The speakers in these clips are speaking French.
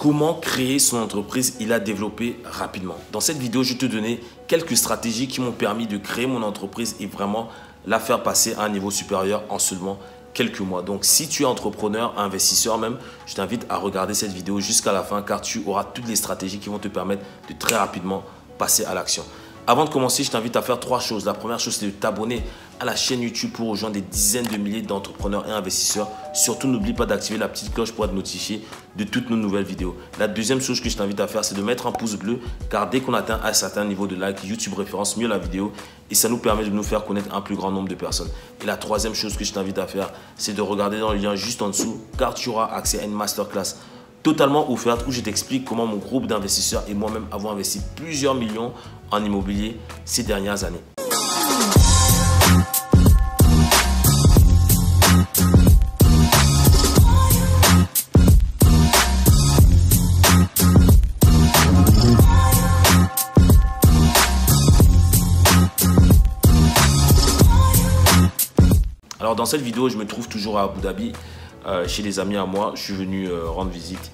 comment créer son entreprise et la développer rapidement. Dans cette vidéo, je vais te donner quelques stratégies qui m'ont permis de créer mon entreprise et vraiment la faire passer à un niveau supérieur en seulement quelques mois. Donc si tu es entrepreneur, investisseur même, je t'invite à regarder cette vidéo jusqu'à la fin car tu auras toutes les stratégies qui vont te permettre de très rapidement passer à l'action. Avant de commencer, je t'invite à faire trois choses. La première chose, c'est de t'abonner à la chaîne YouTube pour rejoindre des dizaines de milliers d'entrepreneurs et investisseurs. Surtout, n'oublie pas d'activer la petite cloche pour être notifié de toutes nos nouvelles vidéos. La deuxième chose que je t'invite à faire, c'est de mettre un pouce bleu car dès qu'on atteint un certain niveau de like, YouTube référence mieux la vidéo et ça nous permet de nous faire connaître un plus grand nombre de personnes. Et la troisième chose que je t'invite à faire, c'est de regarder dans le lien juste en dessous car tu auras accès à une masterclass totalement offerte où je t'explique comment mon groupe d'investisseurs et moi-même avons investi plusieurs millions en immobilier ces dernières années. Alors dans cette vidéo, je me trouve toujours à Abu Dhabi, euh, chez des amis à moi. Je suis venu euh, rendre visite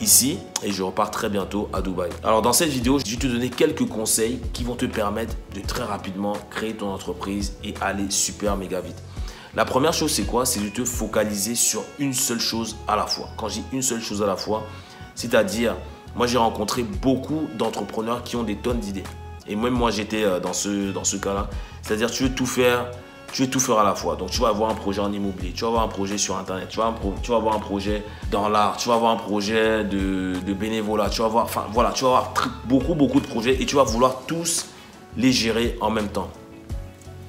ici et je repars très bientôt à Dubaï. Alors dans cette vidéo, je vais te donner quelques conseils qui vont te permettre de très rapidement créer ton entreprise et aller super méga vite. La première chose, c'est quoi? C'est de te focaliser sur une seule chose à la fois. Quand je dis une seule chose à la fois, c'est-à-dire, moi j'ai rencontré beaucoup d'entrepreneurs qui ont des tonnes d'idées. Et même moi j'étais euh, dans ce, dans ce cas-là. C'est-à-dire, tu veux tout faire, tu veux tout faire à la fois. Donc, tu vas avoir un projet en immobilier, tu vas avoir un projet sur Internet, tu vas, avoir un projet dans l'art, tu vas avoir un projet de, de, bénévolat, tu vas avoir, enfin, voilà, tu vas avoir beaucoup, beaucoup de projets et tu vas vouloir tous les gérer en même temps.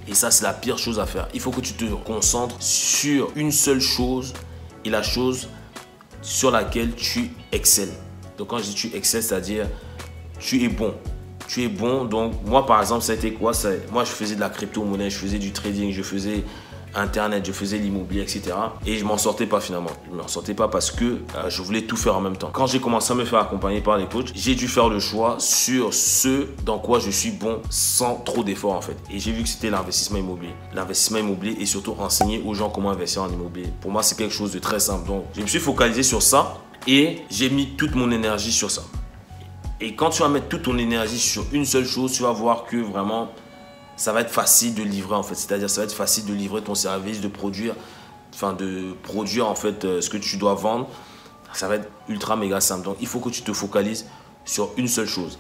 Et ça, c'est la pire chose à faire. Il faut que tu te concentres sur une seule chose et la chose sur laquelle tu excelles. Donc, quand je dis tu excelles, c'est-à-dire tu es bon tu es bon. Donc, moi, par exemple, été quoi Moi, je faisais de la crypto-monnaie, je faisais du trading, je faisais Internet, je faisais l'immobilier, etc. Et je m'en sortais pas finalement. Je m'en sortais pas parce que euh, je voulais tout faire en même temps. Quand j'ai commencé à me faire accompagner par les coachs, j'ai dû faire le choix sur ce dans quoi je suis bon sans trop d'efforts en fait. Et j'ai vu que c'était l'investissement immobilier. L'investissement immobilier et surtout enseigner aux gens comment investir en immobilier. Pour moi, c'est quelque chose de très simple. Donc, je me suis focalisé sur ça et j'ai mis toute mon énergie sur ça. Et quand tu vas mettre toute ton énergie sur une seule chose, tu vas voir que vraiment, ça va être facile de livrer en fait. C'est-à-dire, ça va être facile de livrer ton service, de produire, enfin de produire en fait euh, ce que tu dois vendre. Ça va être ultra méga simple. Donc, il faut que tu te focalises sur une seule chose.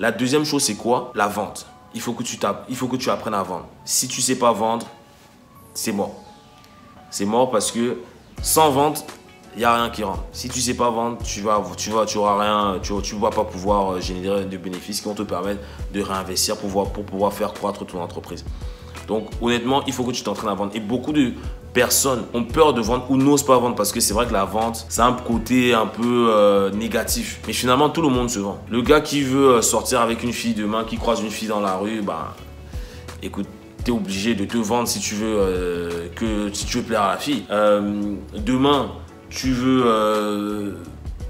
La deuxième chose, c'est quoi? La vente. Il faut, que tu il faut que tu apprennes à vendre. Si tu sais pas vendre, c'est mort. C'est mort parce que sans vente, il n'y a rien qui rentre. Si tu ne sais pas vendre, tu vas, tu vas, tu auras rien, tu ne vas pas pouvoir euh, générer de bénéfices qui vont te permettre de réinvestir pour pouvoir, pour pouvoir faire croître ton entreprise. Donc honnêtement, il faut que tu t'entraînes à vendre. Et beaucoup de personnes ont peur de vendre ou n'osent pas vendre parce que c'est vrai que la vente, a un côté un peu euh, négatif. Mais finalement, tout le monde se vend. Le gars qui veut euh, sortir avec une fille demain, qui croise une fille dans la rue, bah écoute, tu es obligé de te vendre si tu veux que si tu veux plaire à la fille. demain, tu veux euh,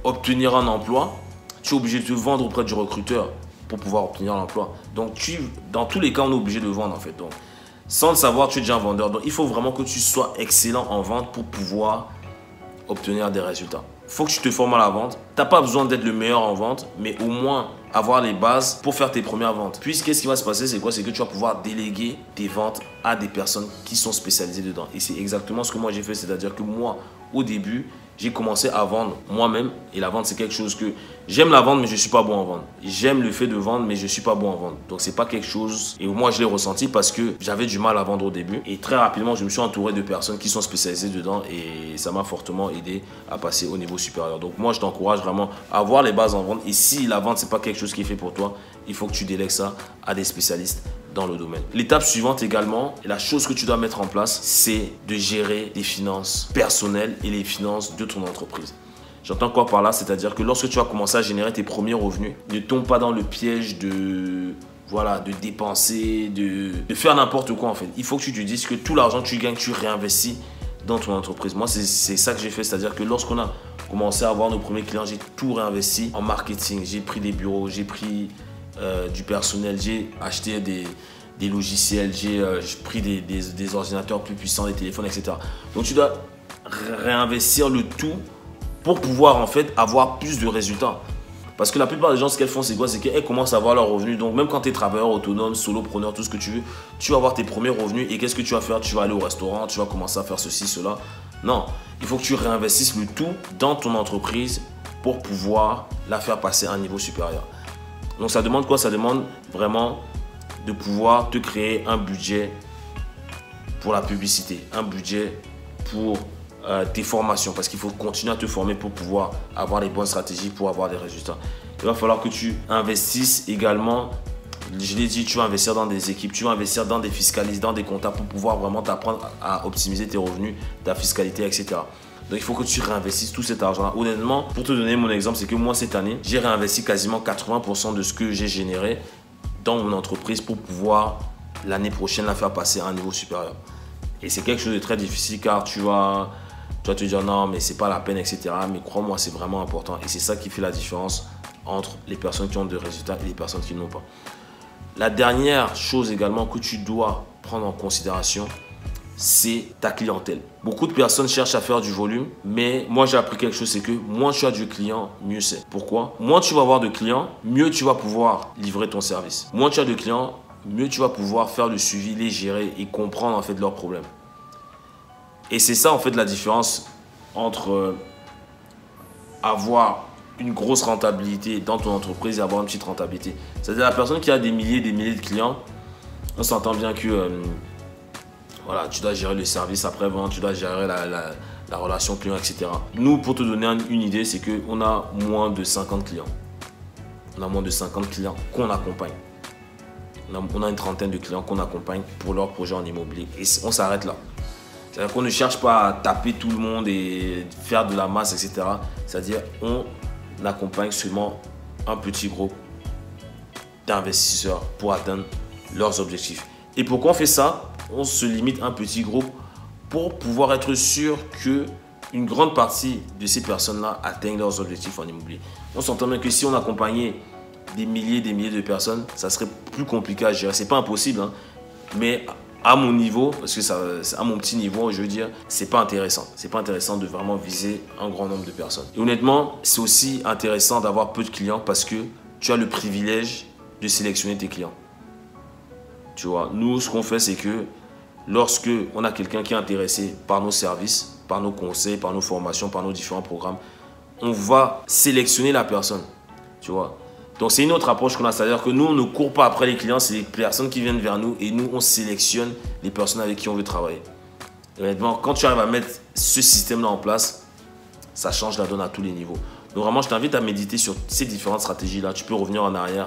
obtenir un emploi, tu es obligé de te vendre auprès du recruteur pour pouvoir obtenir l'emploi. Donc, dans tous les cas, on est obligé de vendre en fait. Donc, sans le savoir, tu es déjà un vendeur. Donc, il faut vraiment que tu sois excellent en vente pour pouvoir obtenir des résultats. Il faut que tu te formes à la vente. Tu n'as pas besoin d'être le meilleur en vente, mais au moins avoir les bases pour faire tes premières ventes. Puis, qu'est-ce qui va se passer? C'est quoi? C'est que tu vas pouvoir déléguer tes ventes à des personnes qui sont spécialisées dedans. Et c'est exactement ce que moi j'ai fait. C'est-à-dire que moi, au début, j'ai commencé à vendre moi-même. Et la vente, c'est quelque chose que j'aime la vente, mais je ne suis pas bon en vente. J'aime le fait de vendre, mais je ne suis pas bon en vente. Donc, c'est pas quelque chose. Et moi, je l'ai ressenti parce que j'avais du mal à vendre au début. Et très rapidement, je me suis entouré de personnes qui sont spécialisées dedans. Et ça m'a fortement aidé à passer au niveau supérieur. Donc, moi, je t'encourage vraiment à avoir les bases en vente. Et si la vente, c'est pas quelque chose qui est fait pour toi, il faut que tu délègues ça à des spécialistes le domaine. L'étape suivante également, et la chose que tu dois mettre en place, c'est de gérer les finances personnelles et les finances de ton entreprise. J'entends quoi par là? C'est-à-dire que lorsque tu vas commencer à générer tes premiers revenus, ne tombe pas dans le piège de voilà, de dépenser, de, de faire n'importe quoi en fait. Il faut que tu te dises que tout l'argent que tu gagnes, tu réinvestis dans ton entreprise. Moi, c'est ça que j'ai fait. C'est-à-dire que lorsqu'on a commencé à avoir nos premiers clients, j'ai tout réinvesti en marketing. J'ai pris des bureaux, j'ai pris euh, du personnel, j'ai acheté des, des logiciels, j'ai euh, pris des, des, ordinateurs plus puissants, des téléphones, etc. Donc tu dois réinvestir le tout pour pouvoir en fait avoir plus de résultats. Parce que la plupart des gens, ce qu'elles font, c'est quoi? C'est qu'elles commencent à avoir leurs revenus. Donc, même quand tu es travailleur autonome, solopreneur, tout ce que tu veux, tu vas avoir tes premiers revenus. Et qu'est-ce que tu vas faire? Tu vas aller au restaurant, tu vas commencer à faire ceci, cela. Non, il faut que tu réinvestisses le tout dans ton entreprise pour pouvoir la faire passer à un niveau supérieur. Donc, ça demande quoi? Ça demande vraiment de pouvoir te créer un budget pour la publicité, un budget pour euh, tes formations parce qu'il faut continuer à te former pour pouvoir avoir les bonnes stratégies, pour avoir des résultats. Il va falloir que tu investisses également. Je l'ai dit, tu vas investir dans des équipes, tu vas investir dans des fiscalistes, dans des comptables pour pouvoir vraiment t'apprendre à optimiser tes revenus, ta fiscalité, etc. Donc il faut que tu réinvestisses tout cet argent-là. Honnêtement, pour te donner mon exemple, c'est que moi cette année, j'ai réinvesti quasiment 80% de ce que j'ai généré dans mon entreprise pour pouvoir l'année prochaine la faire passer à un niveau supérieur. Et c'est quelque chose de très difficile car tu vas tu vas te dire non, mais c'est pas la peine, etc. Mais crois-moi, c'est vraiment important. Et c'est ça qui fait la différence entre les personnes qui ont des résultats et les personnes qui n'ont pas. La dernière chose également que tu dois prendre en considération, c'est ta clientèle. Beaucoup de personnes cherchent à faire du volume, mais moi j'ai appris quelque chose, c'est que moins tu as de clients, mieux c'est. Pourquoi? Moins tu vas avoir de clients, mieux tu vas pouvoir livrer ton service. Moins tu as de clients, mieux tu vas pouvoir faire le suivi, les gérer et comprendre en fait leurs problèmes. Et c'est ça en fait la différence entre euh, avoir une grosse rentabilité dans ton entreprise et avoir une petite rentabilité. C'est-à-dire la personne qui a des milliers et des milliers de clients, on s'entend bien que euh, voilà, tu dois gérer le service après-vente, tu dois gérer la, relation client, etc. Nous, pour te donner une idée, c'est qu'on a moins de 50 clients. On a moins de 50 clients qu'on accompagne. On a, une trentaine de clients qu'on accompagne pour leur projet en immobilier. Et on s'arrête là. C'est-à-dire qu'on ne cherche pas à taper tout le monde et faire de la masse, etc. C'est-à-dire on accompagne seulement un petit groupe d'investisseurs pour atteindre leurs objectifs. Et pourquoi on fait ça? On se limite un petit groupe pour pouvoir être sûr que une grande partie de ces personnes-là atteignent leurs objectifs en immobilier. On s'entend bien que si on accompagnait des milliers et des milliers de personnes, ça serait plus compliqué à gérer. C'est pas impossible, hein. mais à mon niveau, parce que à mon petit niveau, je veux dire, c'est pas intéressant. C'est pas intéressant de vraiment viser un grand nombre de personnes. Et honnêtement, c'est aussi intéressant d'avoir peu de clients parce que tu as le privilège de sélectionner tes clients. Tu vois, nous, ce qu'on fait, c'est que lorsque on a quelqu'un qui est intéressé par nos services, par nos conseils, par nos formations, par nos différents programmes, on va sélectionner la personne. Tu vois, donc c'est une autre approche qu'on a, c'est-à-dire que nous, on ne court pas après les clients, c'est les personnes qui viennent vers nous et nous, on sélectionne les personnes avec qui on veut travailler. honnêtement, quand tu arrives à mettre ce système-là en place, ça change la donne à tous les niveaux. Donc vraiment, je t'invite à méditer sur ces différentes stratégies-là. Tu peux revenir en arrière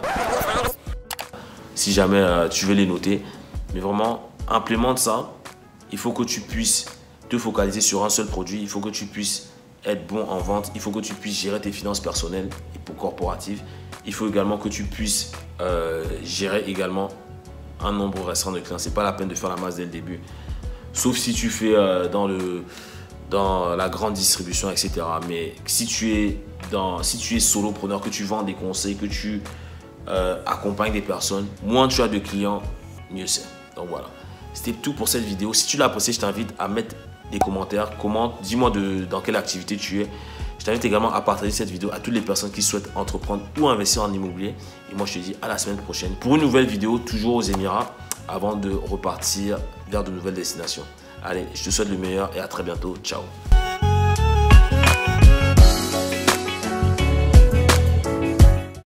si jamais euh, tu veux les noter. Mais vraiment, implémente ça. Il faut que tu puisses te focaliser sur un seul produit. Il faut que tu puisses être bon en vente. Il faut que tu puisses gérer tes finances personnelles et corporatives il faut également que tu puisses euh, gérer également un nombre restreint de clients. C'est pas la peine de faire la masse dès le début. Sauf si tu fais euh, dans, le, dans la grande distribution, etc. Mais si tu es, dans, si tu es solopreneur, que tu vends des conseils, que tu euh, accompagnes des personnes, moins tu as de clients, mieux c'est. Donc voilà. C'était tout pour cette vidéo. Si tu l'as apprécié, je t'invite à mettre des commentaires. Comment, dis-moi dans quelle activité tu es. Je t'invite également à partager cette vidéo à toutes les personnes qui souhaitent entreprendre ou investir en immobilier. Et moi, je te dis à la semaine prochaine pour une nouvelle vidéo, toujours aux Émirats, avant de repartir vers de nouvelles destinations. Allez, je te souhaite le meilleur et à très bientôt. Ciao